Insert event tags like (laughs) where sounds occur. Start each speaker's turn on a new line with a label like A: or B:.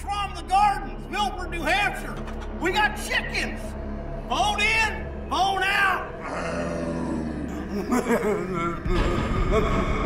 A: From the Gardens, Milford, New Hampshire. We got chickens. Bone in, bone out. (laughs)